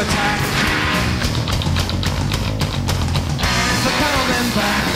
attack. So come and back.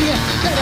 Yeah.